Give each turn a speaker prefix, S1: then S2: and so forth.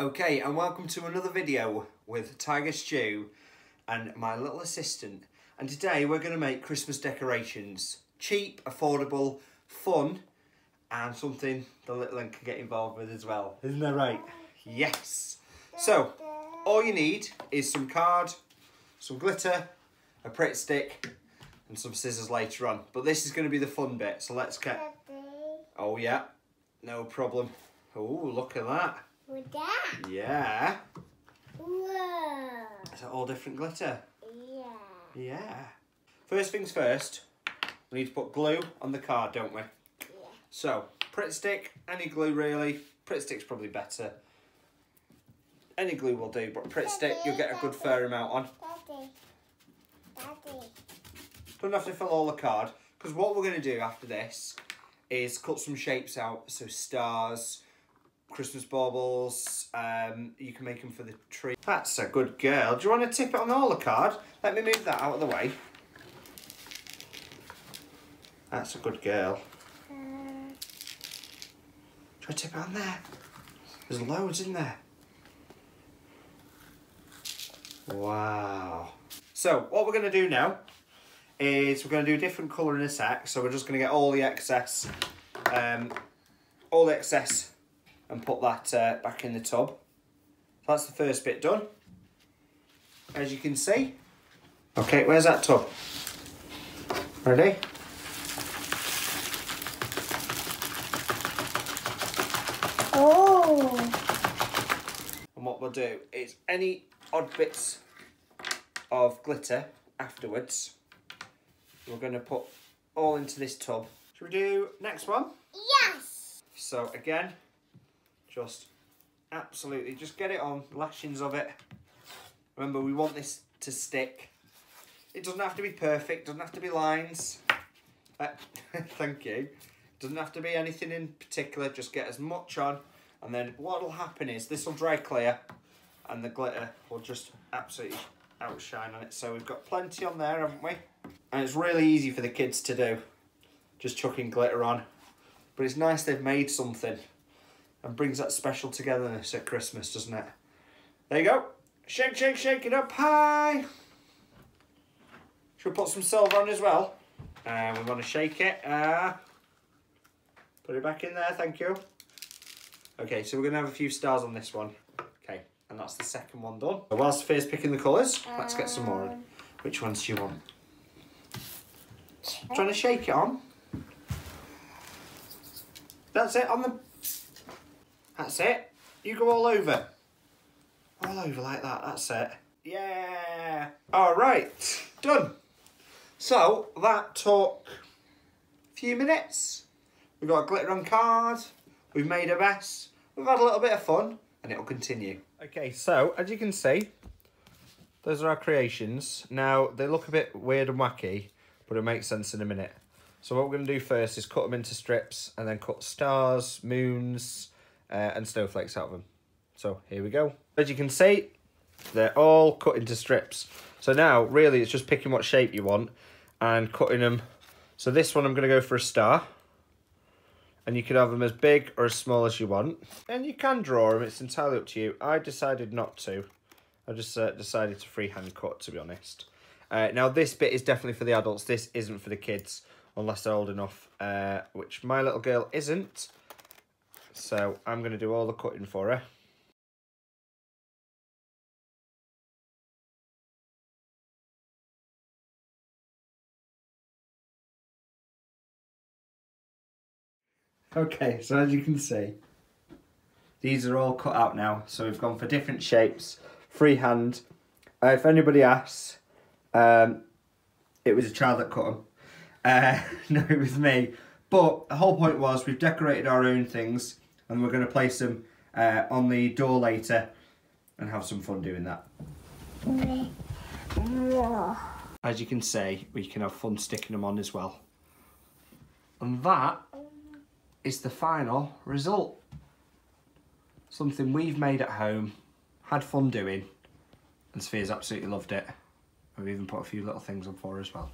S1: Okay, and welcome to another video with Tiger Stu and my little assistant. And today we're going to make Christmas decorations. Cheap, affordable, fun, and something the little one can get involved with as well. Isn't that right? Yes. So, all you need is some card, some glitter, a Pritt stick, and some scissors later on. But this is going to be the fun bit, so let's get... Oh yeah, no problem. Oh, look at that.
S2: With that?
S1: Yeah.
S2: Whoa.
S1: Is that all different glitter?
S2: Yeah.
S1: Yeah. First things first, we need to put glue on the card, don't we?
S2: Yeah.
S1: So, Pritt stick, any glue really. Pritt stick's probably better. Any glue will do, but Pritt stick, you'll get a good fair amount on.
S2: Daddy. Daddy.
S1: Don't have to fill all the card, because what we're going to do after this is cut some shapes out. So stars, Christmas baubles, um, you can make them for the tree. That's a good girl. Do you want to tip it on the card? Let me move that out of the way. That's a good girl.
S2: Uh,
S1: Try to tip it on there. There's loads in there. Wow. So what we're going to do now is we're going to do a different colour in a sec. So we're just going to get all the excess, um, all the excess and put that uh, back in the tub. So that's the first bit done. As you can see. Okay, where's that tub? Ready?
S2: oh.
S1: And what we'll do is any odd bits of glitter afterwards, we're going to put all into this tub. Should we do next one?
S2: Yes.
S1: So again, just absolutely, just get it on, lashings of it. Remember, we want this to stick. It doesn't have to be perfect, doesn't have to be lines. Uh, thank you. Doesn't have to be anything in particular, just get as much on. And then what will happen is this will dry clear and the glitter will just absolutely outshine on it. So we've got plenty on there, haven't we? And it's really easy for the kids to do. Just chucking glitter on. But it's nice they've made something and brings that special togetherness at Christmas, doesn't it? There you go. Shake, shake, shake it up high. Should we put some silver on as well? And we want to shake it. Uh, put it back in there, thank you. Okay, so we're going to have a few stars on this one. Okay, and that's the second one done. While Sophia's picking the colours, let's get some more.
S2: Um,
S1: Which ones do you want? Trying to shake it on. That's it on the. That's it. You go all over. All over like that. That's it. Yeah. All right. Done. So that took a few minutes. We've got a glitter on card. We've made a mess. We've had a little bit of fun, and it'll continue. Okay. So as you can see, those are our creations. Now they look a bit weird and wacky, but it makes sense in a minute. So what we're going to do first is cut them into strips and then cut stars, moons uh, and snowflakes out of them. So here we go. As you can see, they're all cut into strips. So now really it's just picking what shape you want and cutting them. So this one I'm going to go for a star. And you can have them as big or as small as you want. And you can draw them, it's entirely up to you. I decided not to. I just uh, decided to freehand cut, to be honest. Uh, now, this bit is definitely for the adults. This isn't for the kids, unless they're old enough, uh, which my little girl isn't. So I'm going to do all the cutting for her. Okay, so as you can see, these are all cut out now. So we've gone for different shapes, freehand. Uh, if anybody asks, um, it was a child that cut them. Uh, no, it was me. But the whole point was we've decorated our own things and we're going to place them uh, on the door later and have some fun doing that. As you can see, we can have fun sticking them on as well. And that is the final result. Something we've made at home, had fun doing, and Sophia's absolutely loved it. We've even put a few little things on for her as well.